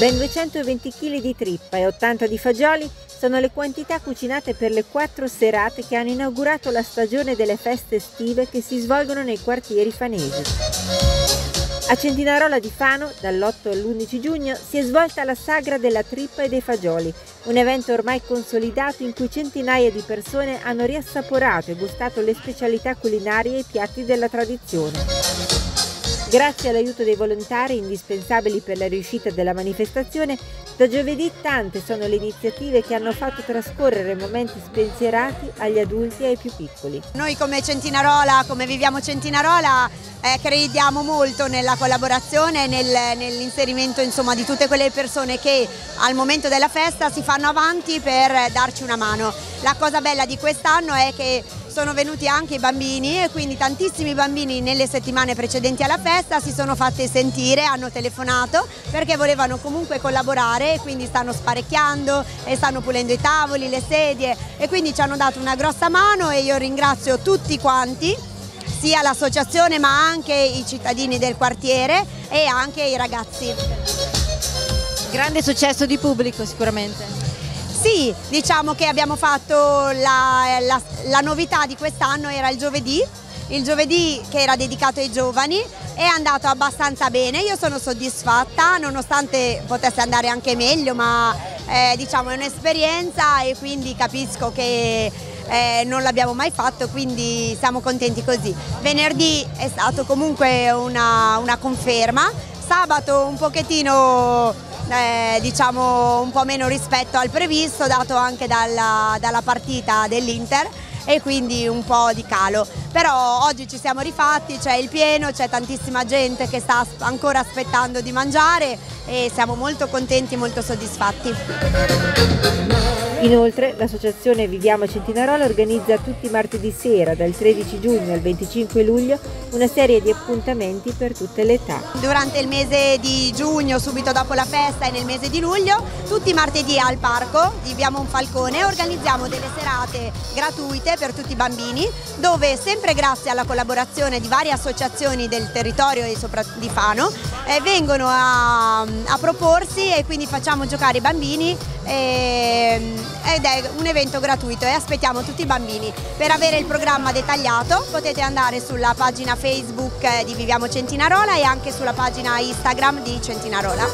Ben 220 kg di trippa e 80 di fagioli sono le quantità cucinate per le quattro serate che hanno inaugurato la stagione delle feste estive che si svolgono nei quartieri fanesi. A Centinarola di Fano, dall'8 all'11 giugno, si è svolta la sagra della trippa e dei fagioli, un evento ormai consolidato in cui centinaia di persone hanno riassaporato e gustato le specialità culinarie e i piatti della tradizione. Grazie all'aiuto dei volontari indispensabili per la riuscita della manifestazione, da giovedì tante sono le iniziative che hanno fatto trascorrere momenti spensierati agli adulti e ai più piccoli. Noi come Centinarola, come viviamo Centinarola, eh, crediamo molto nella collaborazione, nel, nell'inserimento di tutte quelle persone che al momento della festa si fanno avanti per darci una mano. La cosa bella di quest'anno è che sono venuti anche i bambini e quindi tantissimi bambini nelle settimane precedenti alla festa si sono fatti sentire, hanno telefonato perché volevano comunque collaborare e quindi stanno sparecchiando e stanno pulendo i tavoli, le sedie e quindi ci hanno dato una grossa mano e io ringrazio tutti quanti sia l'associazione ma anche i cittadini del quartiere e anche i ragazzi. Grande successo di pubblico sicuramente. Diciamo che abbiamo fatto la, la, la novità di quest'anno era il giovedì, il giovedì che era dedicato ai giovani è andato abbastanza bene, io sono soddisfatta nonostante potesse andare anche meglio ma eh, diciamo è un'esperienza e quindi capisco che eh, non l'abbiamo mai fatto quindi siamo contenti così. Venerdì è stato comunque una, una conferma, sabato un pochettino eh, diciamo un po' meno rispetto al previsto dato anche dalla, dalla partita dell'Inter e quindi un po' di calo. Però oggi ci siamo rifatti, c'è il pieno, c'è tantissima gente che sta ancora aspettando di mangiare e siamo molto contenti molto soddisfatti. Inoltre l'associazione Viviamo Centinarola organizza tutti i martedì sera dal 13 giugno al 25 luglio una serie di appuntamenti per tutte le età. Durante il mese di giugno, subito dopo la festa e nel mese di luglio, tutti i martedì al parco di Via Monfalcone organizziamo delle serate gratuite per tutti i bambini dove sempre grazie alla collaborazione di varie associazioni del territorio e di Fano eh, vengono a, a proporsi e quindi facciamo giocare i bambini ed è un evento gratuito e aspettiamo tutti i bambini. Per avere il programma dettagliato potete andare sulla pagina Facebook di Viviamo Centinarola e anche sulla pagina Instagram di Centinarola.